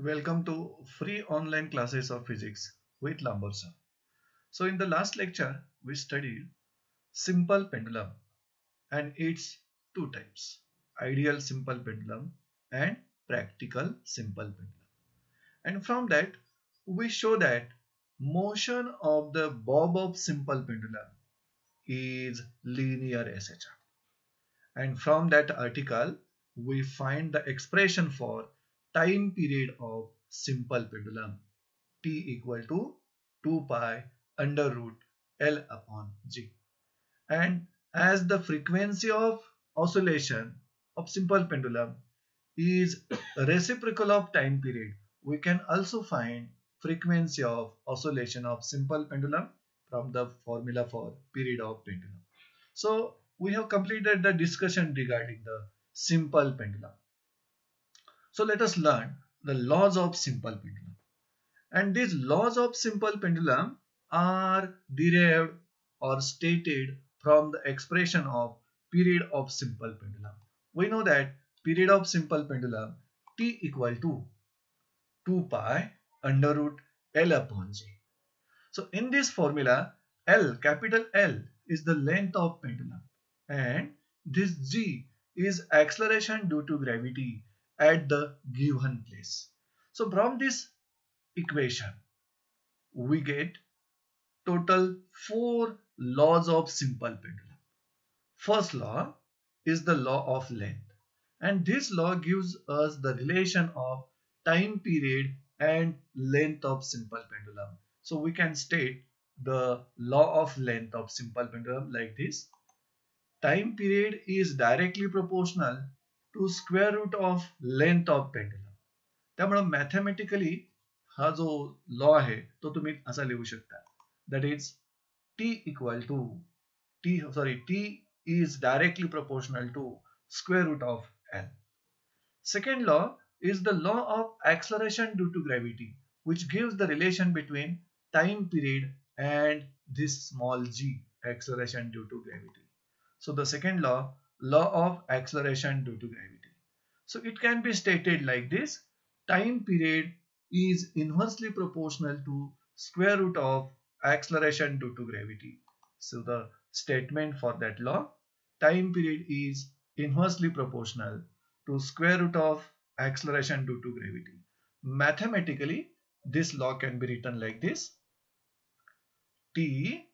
Welcome to free online classes of physics with Lambert. So in the last lecture, we studied simple pendulum and its two types, ideal simple pendulum and practical simple pendulum. And from that, we show that motion of the bob of simple pendulum is linear SHR. And from that article, we find the expression for time period of simple pendulum t equal to 2 pi under root L upon G. And as the frequency of oscillation of simple pendulum is reciprocal of time period, we can also find frequency of oscillation of simple pendulum from the formula for period of pendulum. So we have completed the discussion regarding the simple pendulum. So let us learn the laws of simple pendulum. And these laws of simple pendulum are derived or stated from the expression of period of simple pendulum. We know that period of simple pendulum t equal to 2 pi under root L upon G. So in this formula, L, capital L is the length of pendulum and this G is acceleration due to gravity at the given place. So from this equation, we get total four laws of simple pendulum. First law is the law of length and this law gives us the relation of time period and length of simple pendulum. So we can state the law of length of simple pendulum like this. Time period is directly proportional Two square root of length of pendulum त्यामुळे mathematically हा जो law आहे तो तुम्ही असा लिहू शकता that is T equal to T sorry T is directly proportional to square root of L. Second law is the law of acceleration due to gravity, which gives the relation between time period and this small g, acceleration due to gravity. So the second law law of acceleration due to gravity. So it can be stated like this. Time period is inversely proportional to square root of acceleration due to gravity. So the statement for that law, time period is inversely proportional to square root of acceleration due to gravity. Mathematically, this law can be written like this. T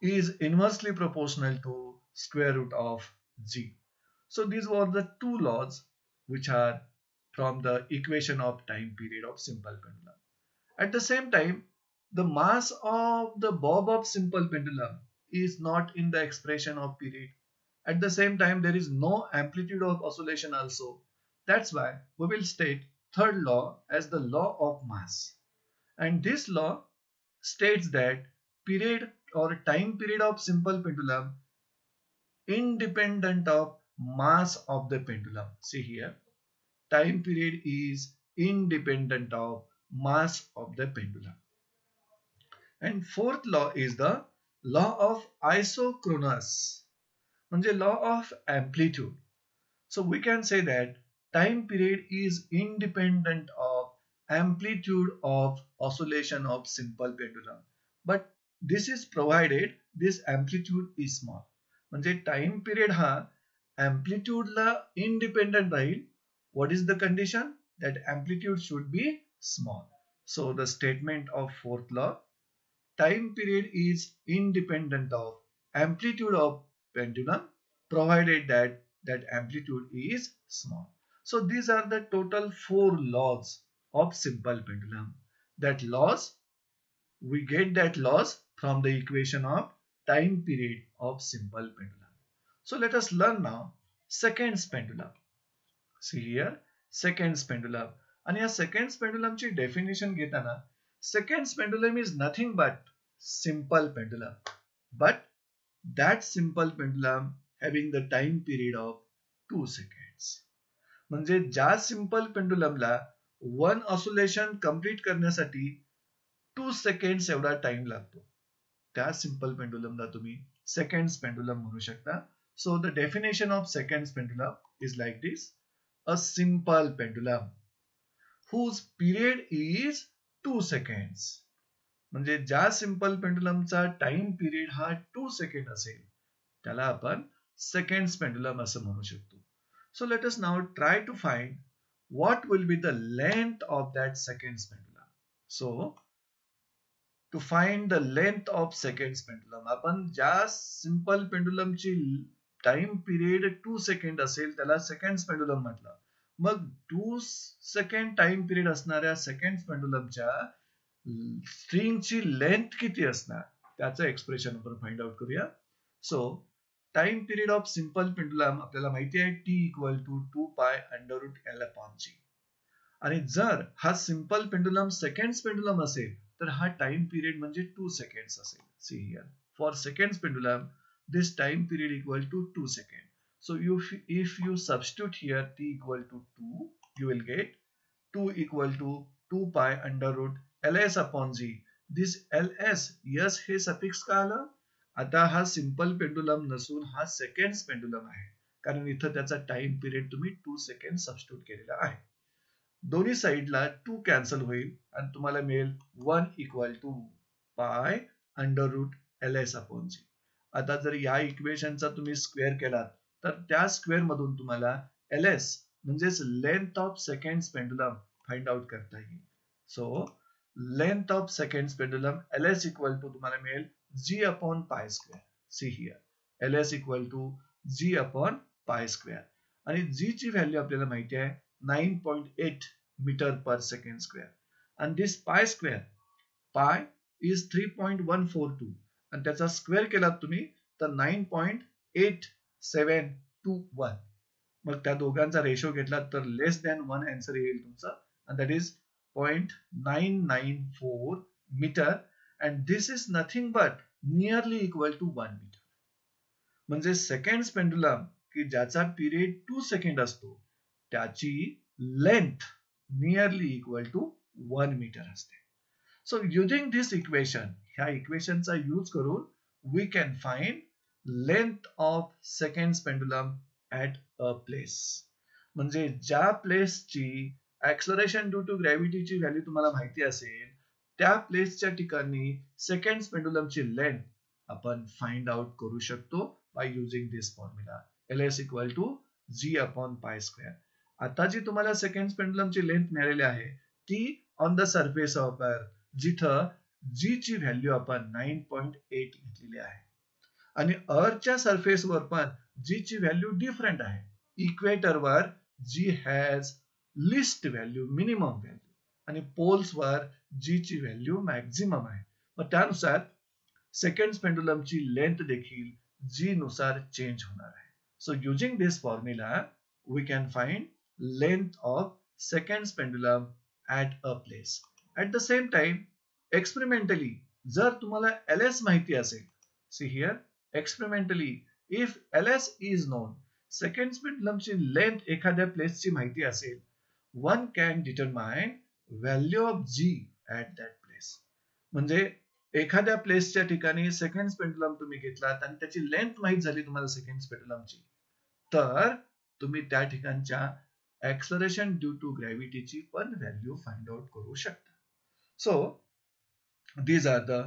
is inversely proportional to square root of g. So these were the two laws which are from the equation of time period of simple pendulum. At the same time, the mass of the bob of simple pendulum is not in the expression of period. At the same time, there is no amplitude of oscillation also. That's why we will state third law as the law of mass. And this law states that period or time period of simple pendulum independent of mass of the pendulum. See here, time period is independent of mass of the pendulum. And fourth law is the law of isochronous. the law of amplitude. So we can say that time period is independent of amplitude of oscillation of simple pendulum. But this is provided this amplitude is small. म्हणजे time period हा अँप्लिट्यूडला independent राहील what is the condition that amplitude should be small so the statement of fourth law time period is independent of amplitude of pendulum provided that that amplitude is small. So these are the total four laws of simple pendulum. That laws, we get that laws from the equation of time period of simple pendulum. So let us learn now seconds pendulum. See here seconds pendulum and या seconds pendulum ची definition घेताना seconds pendulum is nothing but simple pendulum but that simple pendulum having the time period of 2 seconds म्हणजे ज्या simple पेंडुलमला one oscillation complete करण्यासाठी two seconds एवढा time लागतो त्या सिंपल पेंडुलमला तुम्ही सेकंड पेंडुलम म्हणू शकता. So the definition of second pendulum is like this a simple pendulum whose period is two seconds म्हणजे ज्या सिंपल पेंडुलमचा टाइम पिरियड हा टू सेकंड असेल त्याला आपण सेकंड पेंडुलम असं म्हणू शकतो. So let us now try to find what will be the length of that seconds pendulum. So to find the length of second pendulum आपण ज्या सिंपल पेंडुलमची टाइम पिरियड टू सेकंड असेल त्याला second pendulum म्हटलं. मग two second time period असणाऱ्या second पेंडुलमच्या स्ट्रिंगची लेंथ किती असणार? त्याचं एक्सप्रेशन आपण फाइंड आउट करूया. So time period of simple pendulum आपल्याला माहिती आहे T equal to two pi under root L upon G आणि जर हा सिंपल पेंडुलम सेकंड पेंडुलम असेल तर हा टाइम पिरियड म्हणजे टू सेकंड असेल. See here for second pendulum this time period equal to two second so you if you substitute here T equal to two you will get two equal to two pi under root L S upon G this L S yes हे suffix का आलं? आता हा simple pendulum नसून हा second pendulum आहे. कारण इथं त्याचा टाइम पिरियड तुम्ही टू सेकंड सबस्टिट्यूट केलेला आहे. दोन्ही साईडला टू कॅन्सल होईल आणि तुम्हाला मिळेल one equal to pi under root L S upon G आता जर या इक्वेशनचा तुम्ही स्क्वेअर केलात तर त्या स्क्वेअर मधून तुम्हाला एल एस म्हणजेच length of second pendulum find out करता येईल. So length of second pendulum L S equal to तुम्हाला मिळेल G upon pi square see here L S equal to G upon pi square आणि G ची value आपल्याला माहिती आहे nine point eight metre per second square आणि this pi square pi is three point one four two आणि त्याचा square केलात तुम्ही तर nine point eight seven two one मग त्या दोघांचा रेशो घेतला तर लेस दॅन वन अँसर येईल तुमचा and that is point nine nine four metre and this is nothing but nearly equal to one metre म्हणजे सेकंड पेंडुलम की ज्याचा पिरियड टू सेकंड असतो त्याची length nearly equal to one metre असते. So using this equation ह्या इक्वेशनचा use करून we can find length of second pendulum at a place म्हणजे ज्या प्लेसची ऍक्सलरेशन ड्यू टू ग्रॅव्हिटीची व्हॅल्यू तुम्हाला माहिती असेल त्या प्लेसच्या ठिकाणी सेकंड पेंडुलमची लेंथ आपण फाइंड आउट करू शकतो by using this formula L S equal to g upon pi square आता जी तुम्हाला सेकंड पेंडुलमची लेंथ मिळालेली आहे ती on the surface of earth जिथं जी ची व्हॅल्यू आपण नाईन पॉईंट एट घेतलेली आहे. आणि अर्थच्या सरफेसवर पण जी ची व्हॅल्यू डिफरंट आहे. इक्वेटरवर g has least value minimum value आणि पोल्सवर जी ची व्हॅल्यू मॅक्झिमम आहे. मग त्यानुसार सेकंड पेंडुलमची लेंथ देखील जी नुसार चेंज होणार आहे. So using this formula we can find length of second pendulum at a place At the same time experimentally, जर तुम्हाला एल एस माहिती असेल see here, experimentally, if L S is second second पेंडुलमची length एखाद्या प्लेसची माहिती असेल one can determine value of g at that place म्हणजे एखाद्या प्लेसच्या ठिकाणी सेकंड पेंडुलम तुम्ही घेतलात आणि त्याची लेंथ माहीत झाली तुम्हाला सेकंड पेंडुलमची तर तुम्ही त्या ठिकाणच्या ऍक्सलरेशन ड्यू टू ग्रॅव्हिटीची पण व्हॅल्यू फाइंड आउट करू शकता. So these are the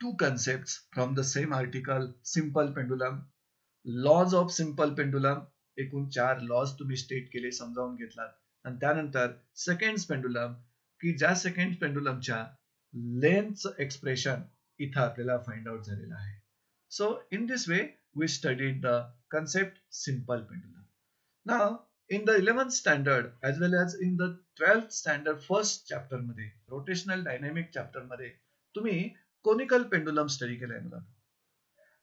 two concept from the same article simple pendulum laws of simple pendulum एकूण चार लॉज तुम्ही स्टेट केले समजावून घेतलात. आणि त्यानंतर सेकंड पेंडुलम की ज्या सेकंड पेंडुलमच्या लेंथचं एक्सप्रेशन इथं आपल्याला फाइंड आउट झालेलं आहे. So in this way we studied the concept simple pendulum now in the eleventh standard as well as in the twelfth standard first chapter मध्ये रोटेशनल डायनॅमिक चॅप्टर मध्ये तुम्ही conical pendulum study केलाय मुलांना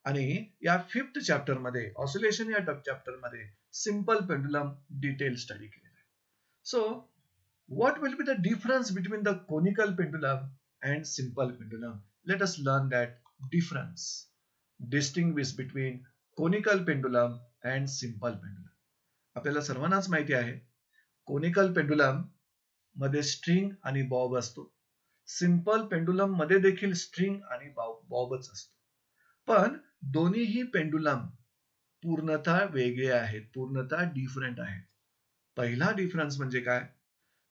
आणि या fifth chapter मध्ये oscillation या टप चॅप्टर मध्ये सिंपल पेंडुलम डिटेल स्टडी केलेला आहे so what will be the difference between the conical pendulum and simple pendulum let us learn that difference distinguish between conical pendulum and simple pendulum आपल्याला सर्वांनाच माहिती आहे conical पेंडुलममध्ये string आणि bob असतो. Simple पेंडुलममध्ये देखील स्ट्रिंग आणि बॉबच असतो. पण दोन्हीही पेंडुलम पूर्णतः वेगळे आहेत पूर्णतः डिफरंट आहेत. पहिला डिफरन्स म्हणजे काय?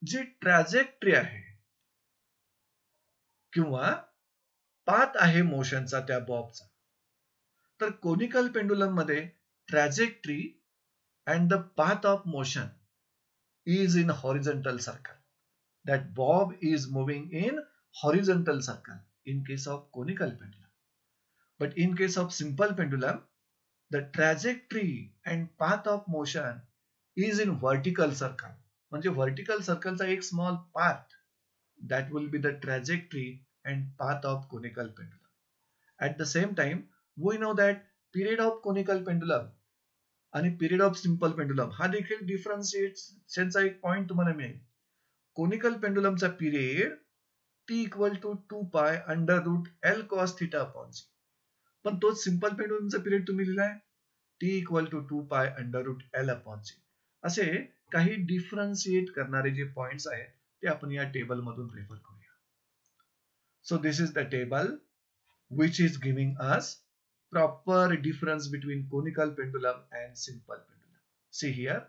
जी ट्रॅजेक्टरी आहे किंवा पात आहे मोशनचा त्या बॉबचा. तर conical पेंडुलममध्ये trajectory and the path of motion is in horizontal circle that bob is moving in horizontal circle in case of conical pendulum but in case of simple pendulum the trajectory and path of motion is in vertical circle म्हणजे vertical सर्कलचा एक small part that will be the trajectory and path of conical pendulum at the same time we know that period of conical pendulum आणि period of simple pendulum हा देखील डिफरन्शिएशनचा एक point तुम्हाला मिळेल. Conical पेंडुलमचा period T equal to two pi under root L cos theta upon C पण तोच simple पेंडुलमचा पिरियड तुम्ही लिहिलाय T equal to two pi under root L upon C असे काही डिफरन्सिएट करणारे जे पॉइंट्स आहेत ते आपण या टेबल मधून रेफर करूया. So this is the table which is giving us proper difference between conical pendulum and simple pendulum. See here,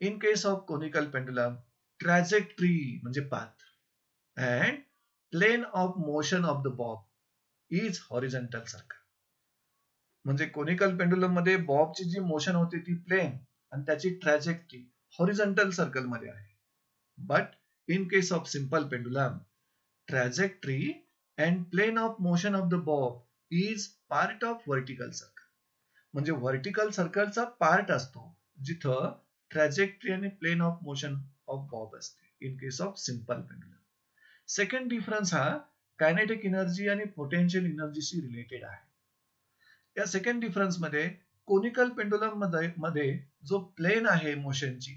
in case of conical pendulum, trajectory म्हणजे path and plane of motion of the bob is horizontal circle. म्हणजे conical pendulum मध्ये बॉबची जी motion होते ती plain आणि त्याची trajectory horizontal circle मध्ये आहे but in case of simple pendulum trajectory and plane of motion of the bob is part of vertical circle म्हणजे व्हर्टिकल सर्कलचा पार्ट असतो जिथं ट्रॅजेक्टरी आणि plane of motion of bob असते in case of simple pendulum second difference हा kinetic energy आणि potential एनर्जीशी related आहे. या सेकंड डिफरन्समध्ये कोनिकल पेंडुलममध्ये मध्ये जो प्लेन आहे मोशनची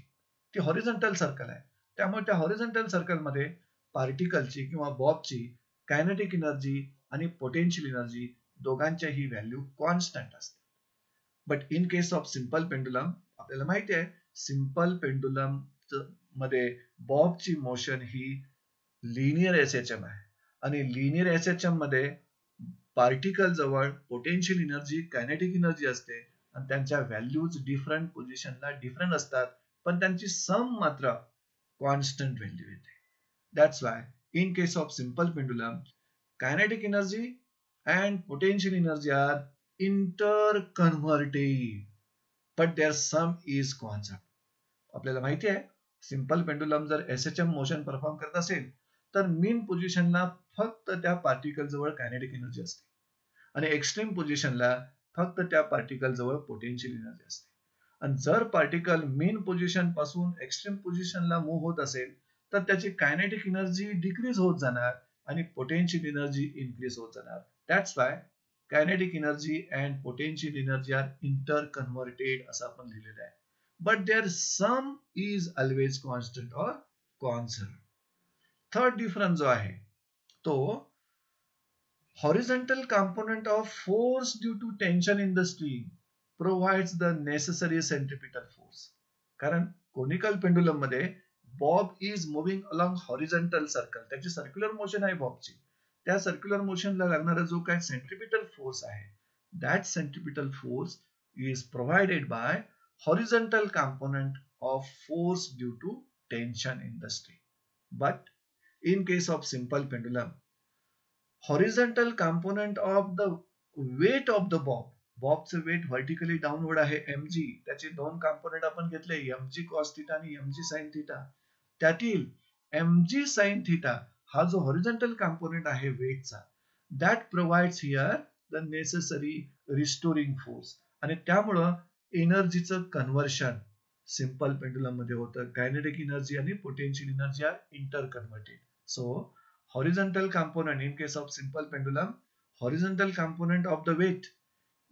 ती हॉरिझॉन्टल सर्कल आहे. त्यामुळे त्या हॉरिझॉन्टल सर्कलमध्ये पार्टिकलची किंवा बॉबची कायनेटिक एनर्जी आणि पोटेन्शियल एनर्जी दोघांच्याही व्हॅल्यू कॉन्स्टंट असते but in case of simple pendulum आपल्याला माहिती आहे सिंपल पेंडुलममध्ये बॉबची मोशन ही लिनियर एस एच एम आहे. आणि लिनियर एस एच एममध्ये पार्टिकल जवळ पोटेन्शियल एनर्जी कायनेटिक एनर्जी असते. आणि त्यांच्या व्हॅल्यूज डिफरंट पोझिशनला डिफरंट असतात. पण त्यांची सम मात्र कॉन्स्टंट व्हॅल्यू येते. That's why in case of simple pendulum kinetic energy and potential energy are interconverted. But their sum is constant आपल्याला माहिती आहे सिंपल पेंडुलम जर S H M motion perform करत असेल तर मीन पोझिशनला फक्त त्या पार्टिकल जवळ कायनेटिक एनर्जी असते. आणि एक्स्ट्रीम पोझिशनला फक्त त्या पार्टिकल जवळ पोटेन्शियल एनर्जी असते. आणि जर पार्टिकल मेन पोझिशनपासून एक्स्ट्रीम पोझिशनला मूव्ह होत असेल तर त्याची कायनेटिक एनर्जी डिक्रीज होत जाणार आणि पोटेन्शियल एनर्जी इन्क्रीज होत जाणार. that's why kinetic energy and potential energy are interconverted असं आपण लिहिलेलं आहे but their sum is always constant or conserved third difference जो आहे तो horizontal component of force due to tension in the stream provides the necessary centripetal force कारण conical pendulum मध्ये bob is moving along horizontal circle त्याची circular motion आहे बॉबची त्या circular मोशनला लागणारा जो काय सेंट्रिपिटल फोर्स आहे that centripetal force is provided by horizontal component of force due to tension in the but in case of simple pendulum horizontal component of the weight of the bob बॉबचं weight vertically downward आहे mg त्याचे दोन component आपण घेतले mg cos theta आणि M G sine theta त्यातील M G sine theta हा जो हॉरिझॉन्टल कंपोनेंट आहे वेटचा that provides here the necessary restoring force आणि त्यामुळं एनर्जीचं कन्व्हर्शन सिंपल पेंडुलममध्ये होतं कायनेटिक एनर्जी आणि potential energy are inter converted so horizontal component in case of simple pendulum horizontal component of the weight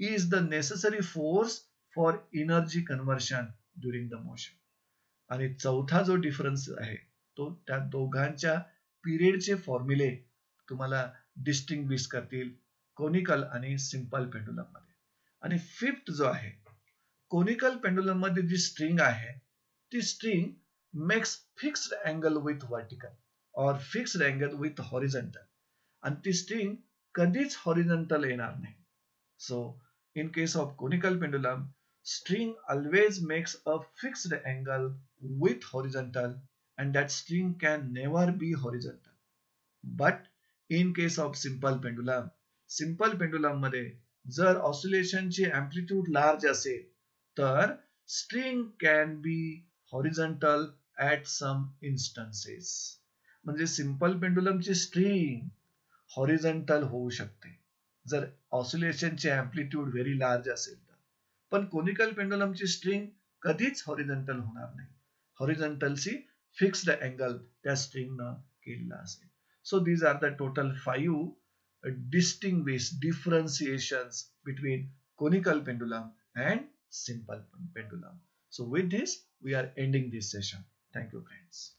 is the necessary force for energy conversion during the motion आणि चौथा जो difference आहे तो त्या दोघांच्या पिरियडचे फॉर्म्युले तुम्हाला डिस्टिंग्विश करतील कोनिकल आणि सिंपल पेंडुलममध्ये. आणि फिफ्थ जो आहे कोनिकल पेंडुलममध्ये जी स्ट्रिंग आहे ती string makes fixed angle with vertical और फिक्स्ड अँगल विथ हॉरिझॉन्टल आणि ती स्ट्रिंग कधीच हॉरिझॉन्टल येणार नाही. So in case of conical pendulum string always makes a fixed angle with horizontal and that string can never be horizontal. But in case of simple pendulum, simple pendulum मध्ये जर ऑसिलेशनची amplitude large असेल तर string can be horizontal at some instances म्हणजे simple पेंडुलमची string horizontal होऊ शकते. जर ऑसिलेशनचे amplitude very large असेल तर. पण कोनिकल पेंडुलमची स्ट्रिंग कधीच हॉरिझॉन्टल होणार नाही. हॉरिझॉन्टलची Fixed angle testing na so these are the total five uh, differentiations between conical pendulum and simple pendulum so with this we are ending this session. Thank you friends.